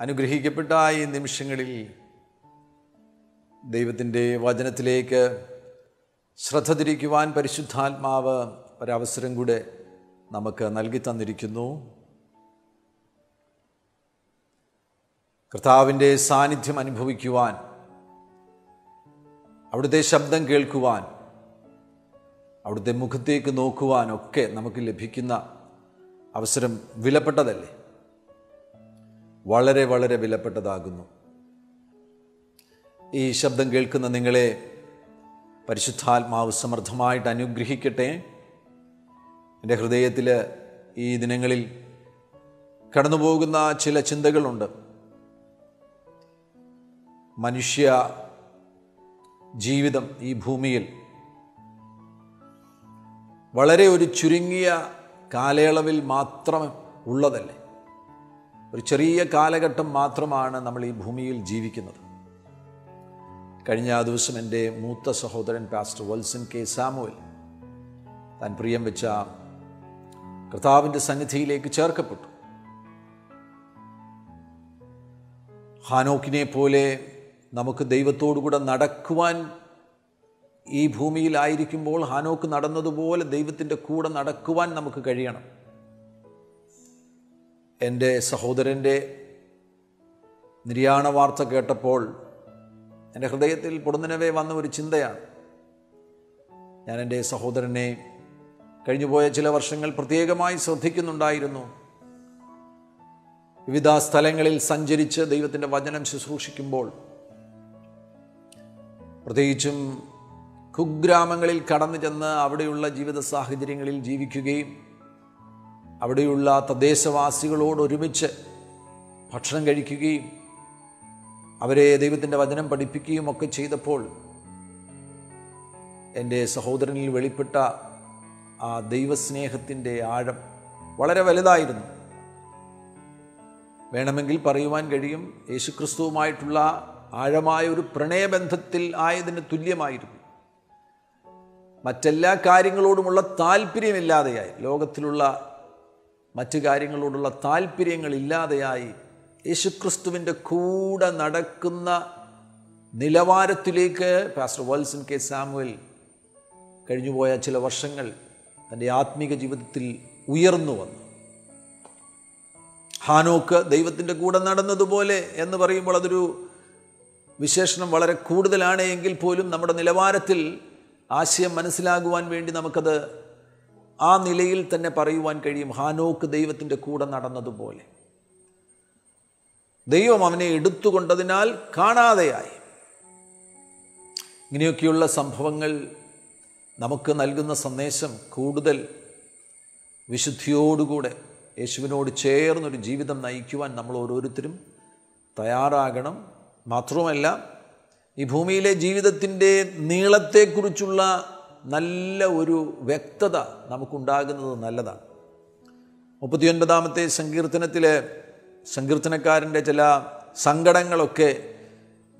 അനുഗ്രഹിക്കപ്പെട്ട ഈ നിമിഷങ്ങളിൽ ദൈവത്തിന്റെ വചനത്തിലേക്ക് ശ്രദ്ധ തിരിക്കുവാൻ പരിശുദ്ധാത്മാവ് ഒരവസരം കൂടെ നമുക്ക് നൽകി തന്നിരിക്കുന്നു. കർത്താവിന്റെ സാന്നിധ്യം അനുഭവിക്കുവാൻ അവിടുത്തെ ശബ്ദം കേൾക്കുവാൻ അവിടുത്തെ മുഖത്തേക്ക് നോക്കുവാനൊക്കെ നമുക്ക് ലഭിക്കുന്ന അവസരം വിലപ്പെട്ടതല്ലേ? വളരെ വളരെ വിലപ്പെട്ടതാകുന്നു. ഈ ശബ്ദം കേൾക്കുന്ന നിങ്ങളെ പരിശുദ്ധാത്മാവ് സമൃദ്ധമായിട്ട് അനുഗ്രഹിക്കട്ടെ. എന്റെ ഹൃദയത്തിൽ ഈ ദിനങ്ങളിൽ കടന്നുപോകുന്ന ചില ചിന്തകളുണ്ട്. മനുഷ്യ ജീവിതം ഈ ഭൂമിയിൽ വളരെ ഒരു ചുരുങ്ങിയ കാലയളവിൽ മാത്രം ഉള്ളതല്ലേ? ഒരു ചെറിയ കാലഘട്ടം മാത്രമാണ് നമ്മൾ ഈ ഭൂമിയിൽ ജീവിക്കുന്നത്. കഴിഞ്ഞ ദിവസം എന്റെ മൂത്ത സഹോദരൻ പാസ്റ്റർ വത്സൻ കെ സാമുവൽ താൻ പ്രിയം വെച്ച കർത്താവിന്റെ സന്നിധിയിലേക്ക് ചേർക്കപ്പെട്ടു. ഹാനോക്കിനെ പോലെ നമുക്ക് ദൈവത്തോടുകൂടെ നടക്കുവാൻ ഈ ഭൂമിയിലായിരിക്കുമ്പോൾ ഹാനോക്ക് നടന്നതുപോലെ ദൈവത്തിന്റെ കൂടെ നടക്കുവാൻ നമുക്ക് കഴിയണം. എന്റെ സഹോദരന്റെ നിര്യാണ വാർത്ത കേട്ടപ്പോൾ എന്റെ ഹൃദയത്തിൽ പൊടുന്നനവേ വന്ന ഒരു ചിന്തയാണ്. ഞാൻ എന്റെ സഹോദരനെ കഴിഞ്ഞുപോയ ചില വർഷങ്ങൾ പ്രത്യേകമായി ശ്രദ്ധിക്കുന്നുണ്ടായിരുന്നു. വിവിധ സ്ഥലങ്ങളിൽ സഞ്ചരിച്ച് ദൈവത്തിന്റെ വചനം ശുശ്രൂഷിക്കുമ്പോൾ പ്രത്യേകിച്ചും കുഗ്രാമങ്ങളിൽ കടന്നു ചെന്ന് അവിടെയുള്ള ജീവിത സാഹചര്യങ്ങളിൽ ജീവിക്കുകയും അവിടെയുള്ള തദ്ദേശവാസികളോട് ഒരുമിച്ച് ഭക്ഷണം കഴിക്കുകയും അവരെ ദൈവത്തിന്റെ വചനം പഠിപ്പിക്കുകയും ഒക്കെ ചെയ്തപ്പോൾ എന്റെ സഹോദരനിൽ വെളിപ്പെട്ട ആ ദൈവസ്നേഹത്തിന്റെ ആഴം വളരെ വലുതായിരുന്നു. വേണമെങ്കിൽ പറയുവാൻ കഴിയും യേശുക്രിസ്തുവുമായിട്ടുള്ള ആഴമായ ഒരു പ്രണയബന്ധത്തിൽ ആയതിന് തുല്യമായിരുന്നു. മറ്റെല്ലാ കാര്യങ്ങളോടുമുള്ള താല്പര്യമില്ലാതെയായി. ലോകത്തിലുള്ള മറ്റു കാര്യങ്ങളോടുള്ള താല്പര്യങ്ങളില്ലാതെയായി യേശുക്രിസ്തുവിന്റെ കൂടെ നടക്കുന്ന നിലവാരത്തിലേക്ക് പാസ്റ്റർ വത്സൻ കെ സാമുവൽ കഴിഞ്ഞുപോയ ചില വർഷങ്ങൾ തന്റെ ആത്മീക ജീവിതത്തിൽ ഉയർന്നു വന്നു. ഹാനോക്ക് ദൈവത്തിന്റെ കൂടെ നടന്നതുപോലെ എന്ന് പറയുമ്പോൾ അതൊരു വിശേഷണം വളരെ കൂടുതലാണ് എങ്കിൽ പോലും നമ്മുടെ നിലവാരത്തിൽ ആശയം മനസ്സിലാകുവാൻ വേണ്ടി നമുക്കത് ആ നിലയിൽ തന്നെ പറയുവാൻ കഴിയും ഹാനോക്ക് ദൈവത്തിന്റെ കൂടെ നടന്നതുപോലെ. ദൈവം അവനെ എടുത്തുകൊണ്ടതിനാൽ കാണാതെയായി. ഇങ്ങനെയൊക്കെയുള്ള സംഭവങ്ങൾ നമുക്ക് നൽകുന്ന സന്ദേശം കൂടുതൽ വിശുദ്ധിയോടുകൂടെ യേശുവിനോട് ചേർന്നൊരു ജീവിതം നയിക്കുവാൻ നമ്മൾ ഓരോരുത്തരും തയ്യാറാകണം. മാത്രവുമല്ല ഈ ഭൂമിയിലെ ജീവിതത്തിന്റെ നീളത്തെക്കുറിച്ചുള്ള നല്ല ഒരു വ്യക്തത നമുക്കുണ്ടാകുന്നത് നല്ലതാണ്. മുപ്പത്തിയൊൻപതാമത്തെ സങ്കീർത്തനത്തിൽ സങ്കീർത്തനക്കാരന്റെ ചില സങ്കടങ്ങളൊക്കെ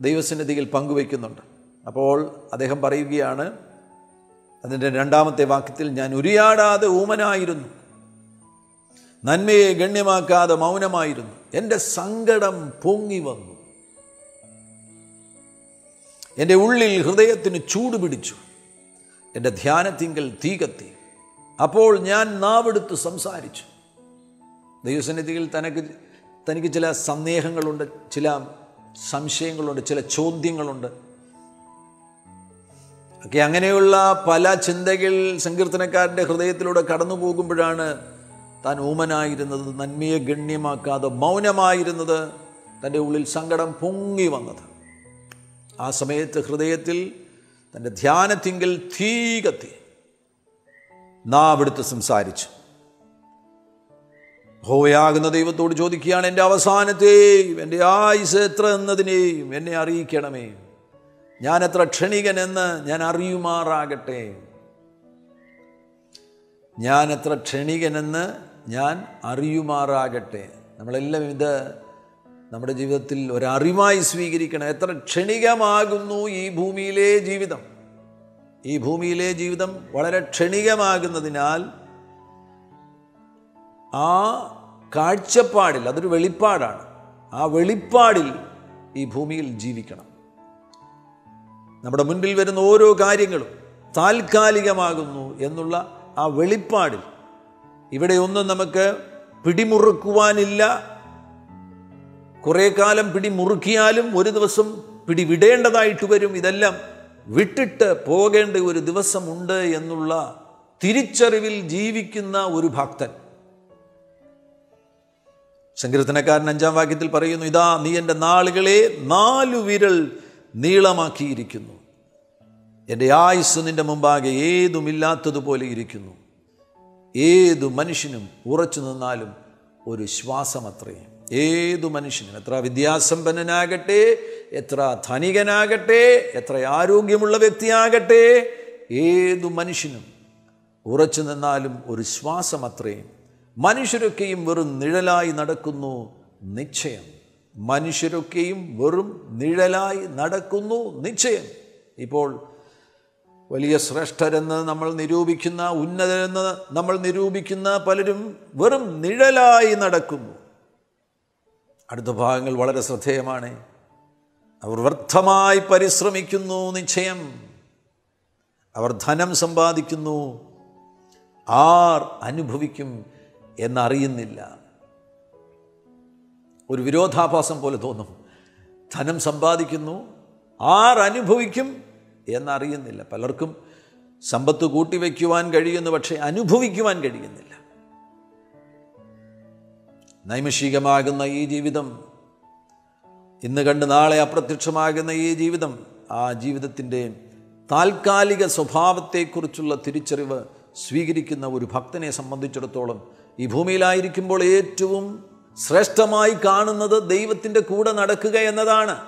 ദൈവസന്നിധിയിൽ പങ്കുവയ്ക്കുന്നുണ്ട്. അപ്പോൾ അദ്ദേഹം പറയുകയാണ് അതിന്റെ രണ്ടാമത്തെ വാക്യത്തിൽ ഞാൻ ഉരിയാടാതെ ഊമനായിരുന്നു നന്മയെ ഗണ്യമാക്കാതെ മൗനമായിരുന്നു എന്റെ സങ്കടം പൊങ്ങി വന്നു എന്റെ ഉള്ളിൽ ഹൃദയത്തിന് ചൂട് പിടിച്ചു എന്റെ ധ്യാനത്തിങ്കൽ തീ കത്തി. അപ്പോൾ ഞാൻ നാവെടുത്ത് സംസാരിച്ചു. ദൈവസന്നിധിയിൽ തനക്ക് തനിക്ക് ചില സന്ദേഹങ്ങളുണ്ട് ചില സംശയങ്ങളുണ്ട് ചില ചോദ്യങ്ങളുണ്ട്. ഒക്കെ അങ്ങനെയുള്ള പല ചിന്തകൾ സങ്കീർത്തനക്കാരന്റെ ഹൃദയത്തിലൂടെ കടന്നു പോകുമ്പോഴാണ് താൻ ഊമനായിരുന്നത് നന്മയെ ഗണ്യമാക്കാതെ മൗനമായിരുന്നത് തന്റെ ഉള്ളിൽ സങ്കടം പൊങ്ങി വന്നത്. ആ സമയത്ത് ഹൃദയത്തിൽ തന്റെ ധ്യാനത്തിങ്കിൽ തീ കത്തി നാവെടുത്ത് സംസാരിച്ചു. ഹോയാകുന്ന ദൈവത്തോട് ചോദിക്കുകയാണ് എന്റെ അവസാനത്തെയും എന്റെ ആയുസ് എത്ര എന്നതിനെയും എന്നെ അറിയിക്കണമേ. ഞാൻ എത്ര ക്ഷണികനെന്ന് ഞാൻ അറിയുമാറാകട്ടെ. ഞാൻ എത്ര ക്ഷണികനെന്ന് ഞാൻ അറിയുമാറാകട്ടെ. നമ്മളെല്ലാം ഇത് നമ്മുടെ ജീവിതത്തിൽ ഒരറിവായി സ്വീകരിക്കണം. എത്ര ക്ഷണികമാകുന്നു ഈ ഭൂമിയിലെ ജീവിതം. ഈ ഭൂമിയിലെ ജീവിതം വളരെ ക്ഷണികമാകുന്നതിനാൽ ആ കാഴ്ചപ്പാടിൽ അതൊരു വെളിപ്പാടാണ്. ആ വെളിപ്പാടിൽ ഈ ഭൂമിയിൽ ജീവിക്കണം. നമ്മുടെ മുൻപിൽ വരുന്ന ഓരോ കാര്യങ്ങളും താൽക്കാലികമാകുന്നു എന്നുള്ള ആ വെളിപ്പാടിൽ ഇവിടെ ഒന്നും നമുക്ക് പിടിമുറുക്കുവാനില്ല. കുറേ കാലം പിടി മുറുക്കിയാലും ഒരു ദിവസം പിടിവിടേണ്ടതായിട്ട് വരും. ഇതെല്ലാം വിട്ടിട്ട് പോകേണ്ട ഒരു ദിവസമുണ്ട് എന്നുള്ള തിരിച്ചറിവിൽ ജീവിക്കുന്ന ഒരു ഭക്തൻ. സങ്കീർത്തനക്കാരൻ അഞ്ചാം വാക്യത്തിൽ പറയുന്നു ഇതാ നീ എന്റെ നാളുകളെ നാലു വിരൽ നീളമാക്കിയിരിക്കുന്നു. എന്റെ ആയുസ് നിന്റെ മുമ്പാകെ ഏതുമില്ലാത്തതുപോലെ ഇരിക്കുന്നു. ഏതു മനുഷ്യനും ഉറച്ചു നിന്നാലും ഒരു ശ്വാസമത്രേ ഏതു മനുഷ്യനും എത്ര വിദ്യാസമ്പന്നനാകട്ടെ എത്ര ധനികനാകട്ടെ എത്ര ആരോഗ്യമുള്ള വ്യക്തിയാകട്ടെ ഏതു മനുഷ്യനും ഉറച്ചു നിന്നാലും ഒരു ശ്വാസം അത്രയും. മനുഷ്യരൊക്കെയും വെറും നിഴലായി നടക്കുന്നു നിശ്ചയം. മനുഷ്യരൊക്കെയും വെറും നിഴലായി നടക്കുന്നു നിശ്ചയം. ഇപ്പോൾ വലിയ ശ്രേഷ്ഠരെന്ന് നമ്മൾ നിരൂപിക്കുന്ന ഉന്നതരെന്ന് നമ്മൾ നിരൂപിക്കുന്ന പലരും വെറും നിഴലായി നടക്കുന്നു. അടുത്ത ഭാഗങ്ങൾ വളരെ ശ്രദ്ധേയമാണ്. അവർ വ്യർത്ഥമായി പരിശ്രമിക്കുന്നു നിശ്ചയം. അവർ ധനം സമ്പാദിക്കുന്നു. ആർ അനുഭവിക്കും എന്നറിയുന്നില്ല. ഒരു വിരോധാഭാസം പോലെ തോന്നും. ധനം സമ്പാദിക്കുന്നു ആർ അനുഭവിക്കും എന്നറിയുന്നില്ല. പലർക്കും സമ്പത്ത് കൂട്ടിവെക്കുവാൻ കഴിയുന്നു പക്ഷേ അനുഭവിക്കുവാൻ കഴിയുന്നില്ല. നൈമിഷികമാകുന്ന ഈ ജീവിതം. ഇന്ന് കണ്ട് നാളെ അപ്രത്യക്ഷമാകുന്ന ഈ ജീവിതം ആ ജീവിതത്തിന്റെ താൽക്കാലിക സ്വഭാവത്തെക്കുറിച്ചുള്ള തിരിച്ചറിവ് സ്വീകരിക്കുന്ന ഒരു ഭക്തനെ സംബന്ധിച്ചിടത്തോളം ഈ ഭൂമിയിലായിരിക്കുമ്പോൾ ഏറ്റവും ശ്രേഷ്ഠമായി കാണുന്നത് ദൈവത്തിന്റെ കൂടെ നടക്കുക എന്നതാണ്.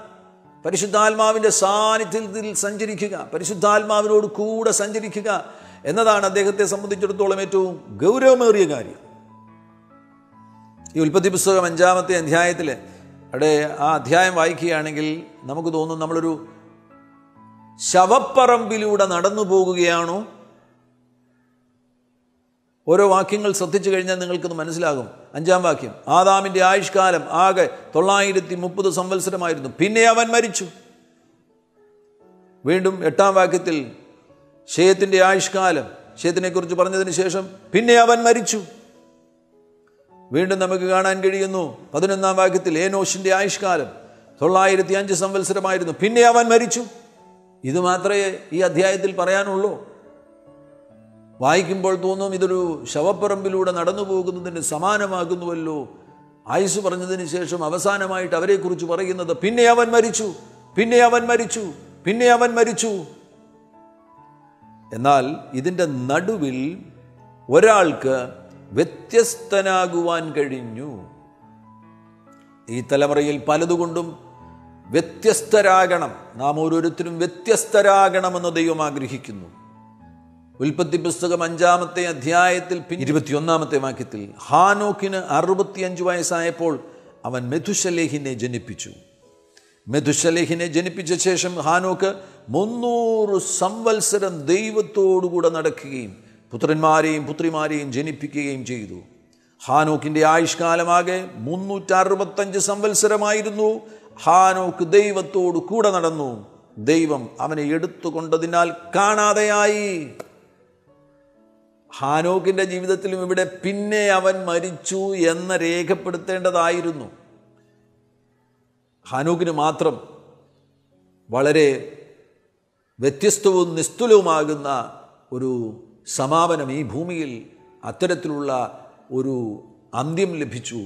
പരിശുദ്ധാത്മാവിന്റെ സാന്നിധ്യത്തിൽ സഞ്ചരിക്കുക പരിശുദ്ധാത്മാവിനോട് കൂടെ സഞ്ചരിക്കുക എന്നതാണ് അദ്ദേഹത്തെ സംബന്ധിച്ചിടത്തോളം ഏറ്റവും ഗൗരവമേറിയ കാര്യം. ഈ ഉൽപ്പത്തി പുസ്തകം അഞ്ചാമത്തെ അധ്യായത്തിൽ അവിടെ ആ അധ്യായം വായിക്കുകയാണെങ്കിൽ നമുക്ക് തോന്നും നമ്മളൊരു ശവപ്പറമ്പിലൂടെ നടന്നു പോകുകയാണോ? ഓരോ വാക്യങ്ങൾ ശ്രദ്ധിച്ചു കഴിഞ്ഞാൽ നിങ്ങൾക്കത് മനസ്സിലാകും. അഞ്ചാം വാക്യം ആദാമിന്റെ ആയുഷ്കാലം ആകെ തൊള്ളായിരത്തി മുപ്പത് സംവത്സരമായിരുന്നു. പിന്നെ അവൻ മരിച്ചു. വീണ്ടും എട്ടാം വാക്യത്തിൽ ഷേയത്തിന്റെ ആയുഷ്കാലം ഷേത്തിനെക്കുറിച്ച് പറഞ്ഞതിന് ശേഷം പിന്നെ അവൻ മരിച്ചു. വീണ്ടും നമുക്ക് കാണാൻ കഴിയുന്നു. പതിനൊന്നാം വാക്യത്തിൽ ഏനോഷിന്റെ ആയുഷ്കാലം തൊള്ളായിരത്തി അഞ്ച് സംവത്സരമായിരുന്നു. പിന്നെ അവൻ മരിച്ചു. ഇത് മാത്രമേ ഈ അധ്യായത്തിൽ പറയാനുള്ളൂ. വായിക്കുമ്പോൾ തോന്നും ഇതൊരു ശവപ്പറമ്പിലൂടെ നടന്നു പോകുന്നതിന് സമാനമാകുന്നുവല്ലോ. ആയുസ് പറഞ്ഞതിന് ശേഷം അവസാനമായിട്ട് അവരെക്കുറിച്ച് പറയുന്നത് പിന്നെ അവൻ മരിച്ചു. പിന്നെ അവൻ മരിച്ചു. പിന്നെ അവൻ മരിച്ചു. എന്നാൽ ഇതിന്റെ നടുവിൽ ഒരാൾക്ക് വ്യത്യസ്തനാകുവാൻ കഴിഞ്ഞു. ഈ തലമുറയിൽ പലതുകൊണ്ടും വ്യത്യസ്തരാകണം. നാം ഓരോരുത്തരും വ്യത്യസ്തരാകണമെന്ന് ദൈവം ആഗ്രഹിക്കുന്നു. ഉൽപ്പത്തി പുസ്തകം അഞ്ചാമത്തെ അധ്യായത്തിൽ ഇരുപത്തിയൊന്നാമത്തെ വാക്യത്തിൽ ഹാനോക്കിന് അറുപത്തിയഞ്ച് വയസ്സായപ്പോൾ അവൻ മെഥുശലേഹിനെ ജനിപ്പിച്ചു. മെഥുശലേഹിനെ ജനിപ്പിച്ച ശേഷം ഹാനോക്ക് മുന്നൂറ് സംവത്സരം ദൈവത്തോടുകൂടെ നടക്കുകയും പുത്രന്മാരെയും പുത്രിമാരെയും ജനിപ്പിക്കുകയും ചെയ്തു. ഹാനോക്കിന്റെ ആയുഷ്കാലമാകെ മുന്നൂറ്ററുപത്തഞ്ച് സംവത്സരമായിരുന്നു. ഹാനോക്ക് ദൈവത്തോട് കൂടെ നടന്നു. ദൈവം അവനെ എടുത്തുകൊണ്ടതിനാൽ കാണാതെയായി. ഹാനോക്കിന്റെ ജീവിതത്തിലും ഇവിടെ പിന്നെ അവൻ മരിച്ചു എന്ന് രേഖപ്പെടുത്തേണ്ടതായിരുന്നു. ഹാനോക്കിന് മാത്രം വളരെ വ്യത്യസ്തവും നിസ്തുലവുമാകുന്ന ഒരു സമാപനം ഈ ഭൂമിയിൽ അത്തരത്തിലുള്ള ഒരു അന്ത്യം ലഭിച്ചു.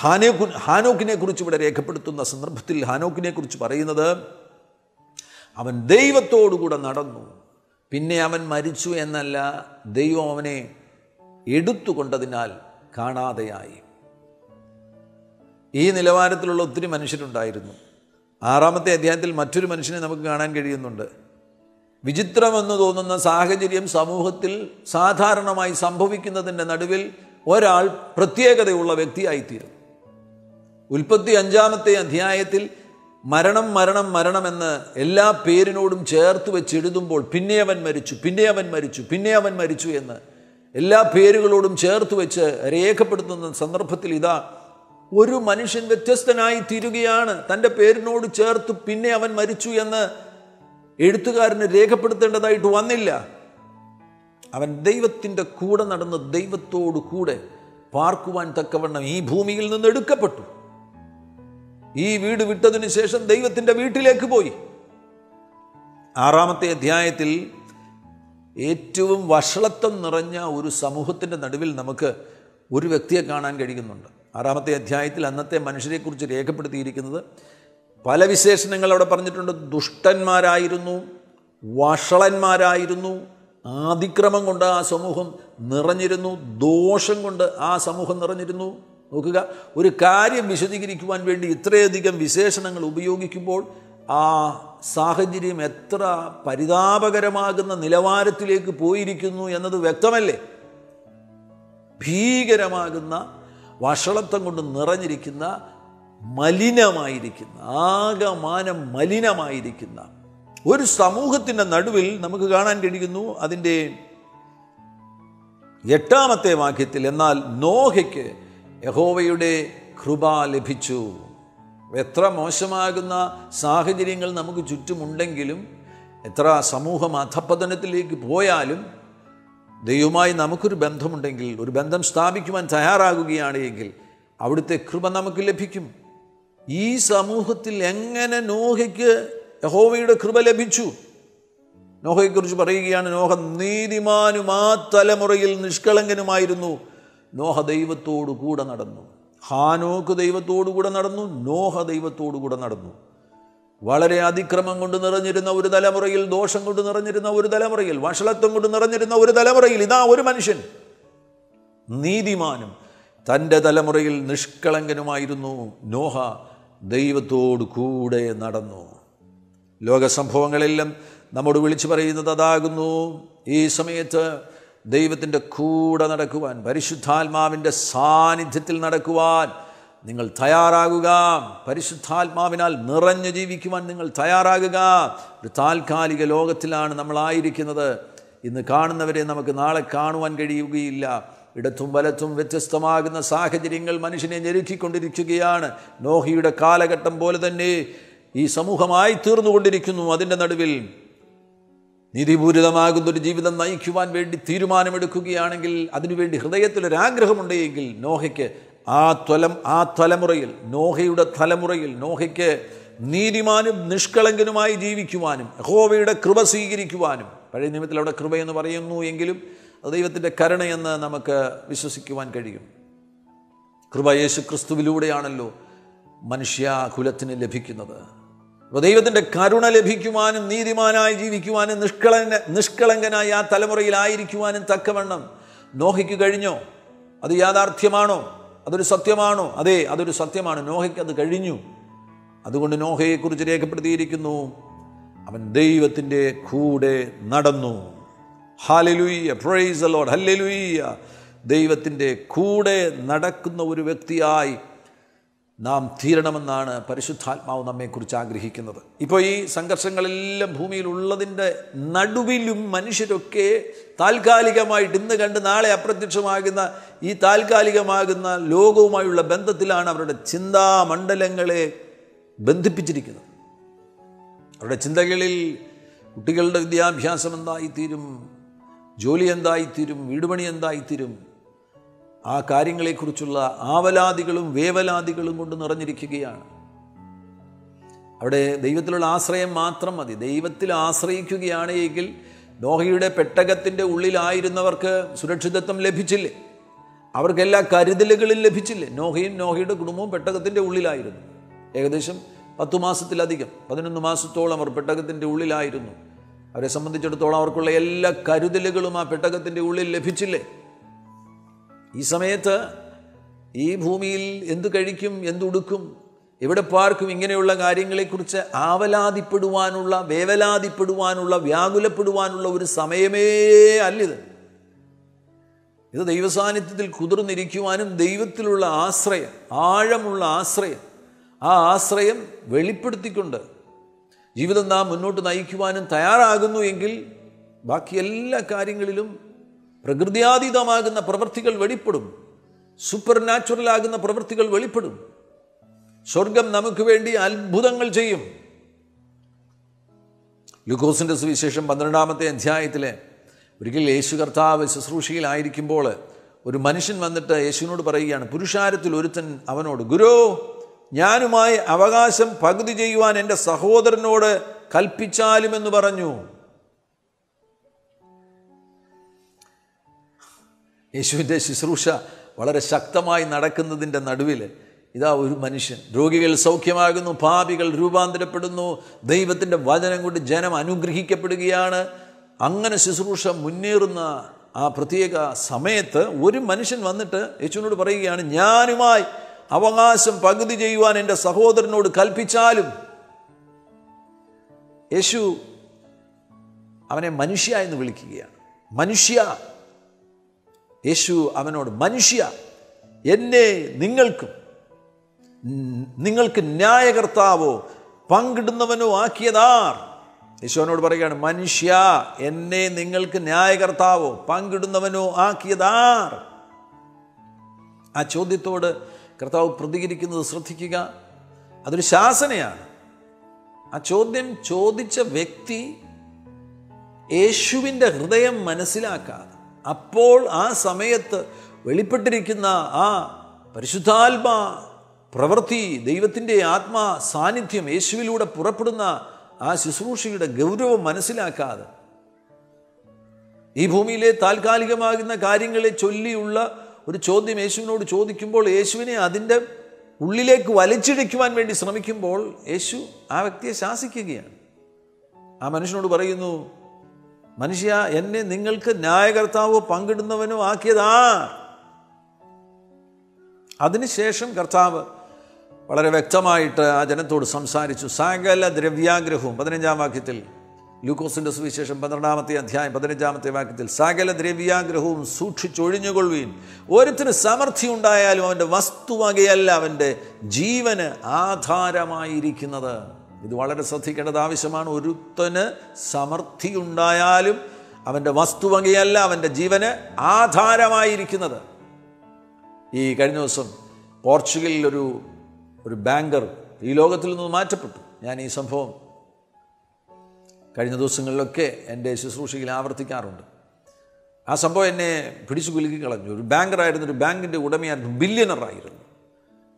ഹാനോക്കു ഹാനോക്കിനെ കുറിച്ച് ഇവിടെ രേഖപ്പെടുത്തുന്ന സന്ദർഭത്തിൽ ഹാനോക്കിനെ കുറിച്ച് പറയുന്നത് അവൻ ദൈവത്തോടുകൂടെ നടന്നു. പിന്നെ അവൻ മരിച്ചു എന്നല്ല ദൈവം അവനെ എടുത്തുകൊണ്ടതിനാൽ കാണാതെയായി. ഈ നിലവാരത്തിലുള്ള ഒത്തിരി മനുഷ്യരുണ്ടായിരുന്നു. ആറാമത്തെ അധ്യായത്തിൽ മറ്റൊരു മനുഷ്യനെ നമുക്ക് കാണാൻ കഴിയുന്നുണ്ട്. വിചിത്രമെന്ന് തോന്നുന്ന സാഹചര്യം സമൂഹത്തിൽ സാധാരണമായി സംഭവിക്കുന്നതിന്റെ നടുവിൽ ഒരാൾ പ്രത്യേകതയുള്ള വ്യക്തിയായിത്തീരും. ഉൽപ്പത്തി അഞ്ചാമത്തെ അധ്യായത്തിൽ മരണം മരണം മരണമെന്ന് എല്ലാ പേരിനോടും ചേർത്ത് വെച്ച് എഴുതുമ്പോൾ പിന്നെ അവൻ മരിച്ചു പിന്നെ അവൻ മരിച്ചു പിന്നെ അവൻ മരിച്ചു എന്ന് എല്ലാ പേരുകളോടും ചേർത്ത് വെച്ച് രേഖപ്പെടുത്തുന്ന സന്ദർഭത്തിൽ ഇതാ ഒരു മനുഷ്യൻ വ്യത്യസ്തനായി തീരുകയാണ് തന്റെ പേരിനോട് ചേർത്ത് പിന്നെ അവൻ മരിച്ചു എന്ന് എഴുത്തുകാരന് രേഖപ്പെടുത്തേണ്ടതായിട്ട് വന്നില്ല. അവൻ ദൈവത്തിന്റെ കൂടെ നടന്ന് ദൈവത്തോടു കൂടെ പാർക്കുവാൻ തക്കവണ്ണം ഈ ഭൂമിയിൽ നിന്ന് എടുക്കപ്പെട്ടു. ഈ വീട് വിട്ടതിനു ശേഷം ദൈവത്തിന്റെ വീട്ടിലേക്ക് പോയി. ആറാമത്തെ അധ്യായത്തിൽ ഏറ്റവും വഷളത്വം നിറഞ്ഞ ഒരു സമൂഹത്തിന്റെ നടുവിൽ നമുക്ക് ഒരു വ്യക്തിയെ കാണാൻ കഴിയുന്നുണ്ട്. ആറാമത്തെ അധ്യായത്തിൽ അന്നത്തെ മനുഷ്യരെക്കുറിച്ച് രേഖപ്പെടുത്തിയിരിക്കുന്നത് പല വിശേഷണങ്ങൾ അവിടെ പറഞ്ഞിട്ടുണ്ട്. ദുഷ്ടന്മാരായിരുന്നു വഷളന്മാരായിരുന്നു ആതിക്രമം കൊണ്ട് ആ സമൂഹം നിറഞ്ഞിരുന്നു ദോഷം കൊണ്ട് ആ സമൂഹം നിറഞ്ഞിരുന്നു. നോക്കുക ഒരു കാര്യം വിശദീകരിക്കുവാൻ വേണ്ടി ഇത്രയധികം വിശേഷണങ്ങൾ ഉപയോഗിക്കുമ്പോൾ ആ സാഹചര്യം എത്ര പരിതാപകരമാകുന്ന നിലവാരത്തിലേക്ക് പോയിരിക്കുന്നു എന്നത് വ്യക്തമല്ലേ? ഭീകരമാകുന്ന വഷളത്വം കൊണ്ട് നിറഞ്ഞിരിക്കുന്ന മലിനമായിരിക്കുന്ന ആകമാനം മലിനമായിരിക്കുന്ന ഒരു സമൂഹത്തിന്റെ നടുവിൽ നമുക്ക് കാണാൻ കഴിയുന്നു അതിന്റെ എട്ടാമത്തെ വാക്യത്തിൽ എന്നാൽ നോഹയ്ക്ക് യഹോവയുടെ കൃപ ലഭിച്ചു. എത്ര മോശമാകുന്ന സാഹചര്യങ്ങൾ നമുക്ക് ചുറ്റുമുണ്ടെങ്കിലും എത്ര സമൂഹം അധപ്പതനത്തിലേക്ക് പോയാലും ദൈവമായി നമുക്കൊരു ബന്ധമുണ്ടെങ്കിൽ ഒരു ബന്ധം സ്ഥാപിക്കുവാൻ തയ്യാറാകുകയാണ് എങ്കിൽ അവിടുത്തെ കൃപ നമുക്ക് ലഭിക്കും. ഈ സമൂഹത്തിൽ എങ്ങനെ നോഹയ്ക്ക് യഹോവയുടെ കൃപ ലഭിച്ചു? നോഹയെക്കുറിച്ച് പറയുകയാണ് നോഹ നീതിമാനും ആ തലമുറയിൽ നിഷ്കളങ്കനുമായിരുന്നു. നോഹ ദൈവത്തോടു കൂടെ നടന്നു. ഹാനോക്ക് ദൈവത്തോടു കൂടെ നടന്നു നോഹ ദൈവത്തോടു കൂടെ നടന്നു. വളരെ അതിക്രമം കൊണ്ട് നിറഞ്ഞിരുന്ന ഒരു തലമുറയിൽ ദോഷം കൊണ്ട് നിറഞ്ഞിരുന്ന ഒരു തലമുറയിൽ വഷളത്വം കൊണ്ട് നിറഞ്ഞിരുന്ന ഒരു തലമുറയിൽ ഇതാ ഒരു മനുഷ്യൻ. നീതിമാനും തന്റെ തലമുറയിൽ നിഷ്കളങ്കനുമായിരുന്നു നോഹ. ദൈവത്തോടു കൂടെ നടന്നു. ലോകസംഭവങ്ങളെല്ലാം നമ്മോട് വിളിച്ചു പറയുന്നത് അതാകുന്നു. ഈ സമയത്ത് ദൈവത്തിന്റെ കൂടെ നടക്കുവാൻ പരിശുദ്ധാത്മാവിന്റെ സാന്നിധ്യത്തിൽ നടക്കുവാൻ നിങ്ങൾ തയ്യാറാകുക. പരിശുദ്ധാത്മാവിനാൽ നിറഞ്ഞു ജീവിക്കുവാൻ നിങ്ങൾ തയ്യാറാകുക. ഒരു താൽക്കാലിക ലോകത്തിലാണ് നമ്മളായിരിക്കുന്നത്. ഇന്ന് കാണുന്നവരെ നമുക്ക് നാളെ കാണുവാൻ കഴിയുകയില്ല. ഇടത്തും വലത്തും വ്യത്യസ്തമാകുന്ന സാഹചര്യങ്ങൾ മനുഷ്യനെ ഞെരുക്കിക്കൊണ്ടിരിക്കുകയാണ്. നോഹിയുടെ കാലഘട്ടം പോലെ തന്നെ ഈ സമൂഹമായി തീർന്നുകൊണ്ടിരിക്കുന്നു. അതിന്റെ നടുവിൽ നീതിപൂരിതമാകുന്ന ഒരു ജീവിതം നയിക്കുവാൻ വേണ്ടി തീരുമാനമെടുക്കുകയാണെങ്കിൽ അതിനുവേണ്ടി ഹൃദയത്തിലൊരാഗ്രഹമുണ്ടെങ്കിൽ നോഹയ്ക്ക് ആ ത്വലം ആ തലമുറയിൽ നോഹയുടെ തലമുറയിൽ നോഹയ്ക്ക് നീതിമാനും നിഷ്കളങ്കനുമായി ജീവിക്കുവാനും ഹോവയുടെ കൃപ സ്വീകരിക്കുവാനും പഴയ നിയമത്തിൽ അവിടെ കൃപയെന്ന് പറയുന്നു എങ്കിലും ദൈവത്തിന്റെ കരുണയെന്ന് നമുക്ക് വിശ്വസിക്കുവാൻ കഴിയും. കൃപ യേശു ക്രിസ്തുവിലൂടെയാണല്ലോ മനുഷ്യകുലത്തിന് ലഭിക്കുന്നത്. അപ്പോൾ ദൈവത്തിന്റെ കരുണ ലഭിക്കുവാനും നീതിമാനായി ജീവിക്കുവാനും നിഷ്കളങ്ക നിഷ്കളങ്കനായി ആ തലമുറയിലായിരിക്കുവാനും തക്കവണ്ണം നോഹയ്ക്ക് കഴിഞ്ഞോ? അത് യാഥാർത്ഥ്യമാണോ? അതൊരു സത്യമാണോ? അതെ അതൊരു സത്യമാണ്. നോഹയ്ക്ക് അത് കഴിഞ്ഞു. അതുകൊണ്ട് നോഹയെക്കുറിച്ച് രേഖപ്പെടുത്തിയിരിക്കുന്നു. അവൻ ദൈവത്തിന്റെ കൂടെ നടന്നു. ഹാലലുയ്യ പ്രൈസ് അലോഡ് ഹല്ലലുയ്യ ദൈവത്തിന്റെ കൂടെ നടക്കുന്ന ഒരു വ്യക്തിയായി നാം തീരണമെന്നാണ് പരിശുദ്ധാത്മാവ് നമ്മെക്കുറിച്ച് ആഗ്രഹിക്കുന്നത്. ഇപ്പോൾ ഈ സംഘർഷങ്ങളെല്ലാം ഭൂമിയിലുള്ളതിന്റെ നടുവിലും മനുഷ്യരൊക്കെ താൽക്കാലികമായിട്ട് ഇന്ന് കണ്ട് നാളെ അപ്രത്യക്ഷമാകുന്ന ഈ താൽക്കാലികമാകുന്ന ലോകവുമായുള്ള ബന്ധത്തിലാണ് അവരുടെ ചിന്താമണ്ഡലങ്ങളെ ബന്ധിപ്പിച്ചിരിക്കുന്നത്. അവരുടെ ചിന്തകളിൽ കുട്ടികളുടെ വിദ്യാഭ്യാസം എന്തായിത്തീരും ജോലി എന്തായിത്തീരും വീടുപണി എന്തായിത്തീരും? ആ കാര്യങ്ങളെക്കുറിച്ചുള്ള ആവലാദികളും വേവലാദികളും കൊണ്ട് നിറഞ്ഞിരിക്കുകയാണ്. അവിടെ ദൈവത്തിലുള്ള ആശ്രയം മാത്രം മതി. ദൈവത്തിൽ ആശ്രയിക്കുകയാണ് എങ്കിൽ നോഹയുടെ പെട്ടകത്തിന്റെ ഉള്ളിലായിരുന്നവർക്ക് സുരക്ഷിതത്വം ലഭിച്ചില്ലേ? അവർക്കെല്ലാ കരുതലുകളും ലഭിച്ചില്ലേ? നോഹയും നോഹയുടെ കുടുംബവും പെട്ടകത്തിന്റെ ഉള്ളിലായിരുന്നു. ഏകദേശം പത്തു മാസത്തിലധികം പതിനൊന്ന് മാസത്തോളം അവർ പെട്ടകത്തിന്റെ ഉള്ളിലായിരുന്നു. അവരെ സംബന്ധിച്ചിടത്തോളം അവർക്കുള്ള എല്ലാ കരുതലുകളും ആ പെട്ടകത്തിന്റെ ഉള്ളിൽ ലഭിച്ചില്ലേ? ഈ സമയത്ത് ഈ ഭൂമിയിൽ എന്തു കഴിക്കും എന്തുടുക്കും എവിടെ പാർക്കും ഇങ്ങനെയുള്ള കാര്യങ്ങളെക്കുറിച്ച് ആവലാതിപ്പെടുവാനുള്ള വേവലാതിപ്പെടുവാനുള്ള വ്യാകുലപ്പെടുവാനുള്ള ഒരു സമയമേ അല്ലിത്. ഇത് ദൈവസാന്നിധ്യത്തിൽ കുതിർന്നിരിക്കുവാനും ദൈവത്തിലുള്ള ആശ്രയം ആഴമുള്ള ആശ്രയം ആ ആശ്രയം വെളിപ്പെടുത്തിക്കൊണ്ട് ജീവിതം നാം മുന്നോട്ട് നയിക്കുവാനും തയ്യാറാകുന്നു എങ്കിൽ ബാക്കി എല്ലാ കാര്യങ്ങളിലും പ്രകൃതിയാതീതമാകുന്ന പ്രവൃത്തികൾ വെളിപ്പെടും. സൂപ്പർ നാച്ചുറലാകുന്ന പ്രവൃത്തികൾ വെളിപ്പെടും. സ്വർഗം നമുക്ക് വേണ്ടി അത്ഭുതങ്ങൾ ചെയ്യും. ലുക്കോസിന്റെ സുവിശേഷം പന്ത്രണ്ടാമത്തെ അധ്യായത്തിലെ ഒരിക്കൽ യേശു കർത്താവ് ശുശ്രൂഷയിലായിരിക്കുമ്പോൾ ഒരു മനുഷ്യൻ വന്നിട്ട് യേശുവിനോട് പറയുകയാണ് പുരുഷാരത്തിൽ ഒരുത്തൻ അവനോട് ഗുരു ഞാനുമായി അവകാശം പകുതി ചെയ്യുവാൻ എന്റെ സഹോദരനോട് കൽപ്പിച്ചാലുമെന്ന് പറഞ്ഞു. യേശുവിന്റെ ശുശ്രൂഷ വളരെ ശക്തമായി നടക്കുന്നതിന്റെ നടുവിൽ ഇതാ ഒരു മനുഷ്യൻ. രോഗികൾ സൗഖ്യമാകുന്നു പാപികൾ രൂപാന്തരപ്പെടുന്നു ദൈവത്തിന്റെ വചനം കൊണ്ട് ജനം അനുഗ്രഹിക്കപ്പെടുകയാണ്. അങ്ങനെ ശുശ്രൂഷ മുന്നേറുന്ന ആ പ്രത്യേക സമയത്ത് ഒരു മനുഷ്യൻ വന്നിട്ട് യേശുവിനോട് പറയുകയാണ് ഞാനുമായി അവകാശം പകുതി ചെയ്യുവാൻ എന്റെ സഹോദരനോട് കൽപ്പിച്ചാലും യേശു അവനെ മനുഷ്യ എന്ന് വിളിക്കുകയാണ്. മനുഷ്യ. യേശു അവനോട് മനുഷ്യ എന്നെ നിങ്ങൾക്കും നിങ്ങൾക്ക് ന്യായകർത്താവോ പങ്കിടുന്നവനോ ആക്കിയതാർ. യേശുവിനോട് പറയുകയാണ് മനുഷ്യ എന്നെ നിങ്ങൾക്ക് ന്യായകർത്താവോ പങ്കിടുന്നവനോ ആക്കിയതാർ. ആ ചോദ്യത്തോട് കർത്താവ് പ്രതികരിക്കുന്നത് ശ്രദ്ധിക്കുക. അതൊരു ശാസനയാണ്. ആ ചോദ്യം ചോദിച്ച വ്യക്തി യേശുവിന്റെ ഹൃദയം മനസ്സിലാക്കാതെ അപ്പോൾ ആ സമയത്ത് വെളിപ്പെട്ടിരിക്കുന്ന ആ പരിശുദ്ധാത്മാ പ്രവൃത്തി ദൈവത്തിന്റെ ആത്മാ സാന്നിധ്യം യേശുവിലൂടെ പുറപ്പെടുന്ന ആ ശുശ്രൂഷയുടെ ഗൗരവം മനസ്സിലാക്കാതെ ഈ ഭൂമിയിലെ താൽക്കാലികമാകുന്ന കാര്യങ്ങളെ ചൊല്ലിയുള്ള ഒരു ചോദ്യം യേശുവിനോട് ചോദിക്കുമ്പോൾ യേശുവിനെ അതിന്റെ ഉള്ളിലേക്ക് വലിച്ചിടിക്കുവാൻ വേണ്ടി ശ്രമിക്കുമ്പോൾ യേശു ആ വ്യക്തിയെ ശാസിക്കുകയാണ്. ആ മനുഷ്യനോട് പറയുന്നു മനുഷ്യ എന്നെ നിങ്ങൾക്ക് ന്യായകർത്താവോ പങ്കിടുന്നവനോ ആക്കിയതാ. അതിനുശേഷം കർത്താവ് വളരെ വ്യക്തമായിട്ട് ആ ജനത്തോട് സംസാരിച്ചു. സകല ദ്രവ്യാഗ്രഹവും പതിനഞ്ചാം വാക്യത്തിൽ ലൂക്കോസിന്റെ സുവിശേഷം പന്ത്രണ്ടാമത്തെ അധ്യായം പതിനഞ്ചാമത്തെ വാക്യത്തിൽ സകല ദ്രവ്യാഗ്രഹവും സൂക്ഷിച്ചൊഴിഞ്ഞുകൊള്ളുവീൻ. ഒരുത്തിന് സമൃദ്ധി ഉണ്ടായാലും അവന്റെ വസ്തുവകയല്ല അവന്റെ ജീവന് ആധാരമായിരിക്കുന്നത്. ഇത് വളരെ ശ്രദ്ധിക്കേണ്ടത് ആവശ്യമാണ്. ഒരുത്തന് സമൃദ്ധി ഉണ്ടായാലും അവന്റെ വസ്തുവകയല്ല അവന്റെ ജീവന് ആധാരമായിരിക്കുന്നത്. ഈ കഴിഞ്ഞ ദിവസം പോർച്ചുഗലിൽ ഒരു ഒരു ബാങ്കർ ഈ ലോകത്തിൽ നിന്ന് മാറ്റപ്പെട്ടു. ഞാൻ ഈ സംഭവം കഴിഞ്ഞ ദിവസങ്ങളിലൊക്കെ എന്റെ ശുശ്രൂഷയിൽ ആവർത്തിക്കാറുണ്ട്. ആ സംഭവം എന്നെ പിടിച്ചു കുലുക്കി കളഞ്ഞു. ഒരു ബാങ്കറായിരുന്നു ഒരു ബാങ്കിന്റെ ഉടമയായിരുന്നു ബില്യണറായിരുന്നു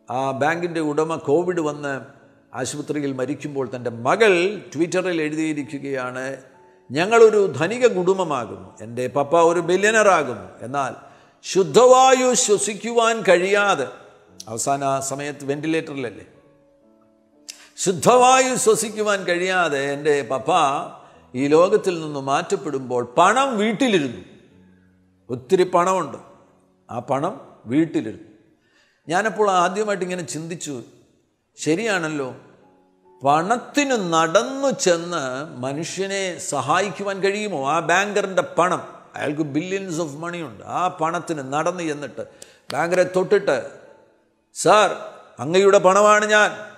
ആ ബാങ്കിന്റെ ഉടമ കോവിഡ് വന്ന് ആശുപത്രിയിൽ മരിക്കുമ്പോൾ തന്റെ മകൾ ട്വിറ്ററിൽ എഴുതിയിരിക്കുകയാണ് ഞങ്ങളൊരു ധനിക കുടുംബമാകുന്നു. എന്റെ പപ്പ ഒരു ബില്യണറാകുന്നു എന്നാൽ ശുദ്ധവായു ശ്വസിക്കുവാൻ കഴിയാതെ അവസാന സമയത്ത് വെന്റിലേറ്ററിലല്ലേ? ശുദ്ധവായു ശ്വസിക്കുവാൻ കഴിയാതെ എന്റെ പപ്പ ഈ ലോകത്തിൽ നിന്ന് മാറ്റപ്പെടുമ്പോൾ പണം വീട്ടിലിരുന്നു. ഒത്തിരി പണമുണ്ട്. ആ പണം വീട്ടിലിരുന്നു. ഞാനപ്പോൾ ആദ്യമായിട്ട് ഇങ്ങനെ ചിന്തിച്ചു ശരിയാണല്ലോ പണത്തിന് നടന്നു ചെന്ന് മനുഷ്യനെ സഹായിക്കുവാൻ കഴിയുമോ? ആ ബാങ്കറിന്റെ പണം അയാൾക്ക് ബില്യൻസ് ഓഫ് മണിയുണ്ട് ആ പണത്തിന് നടന്നു ചെന്നിട്ട് ബാങ്കറെ തൊട്ടിട്ട് സാർ അങ്ങയുടെ പണമാണ് ഞാൻ.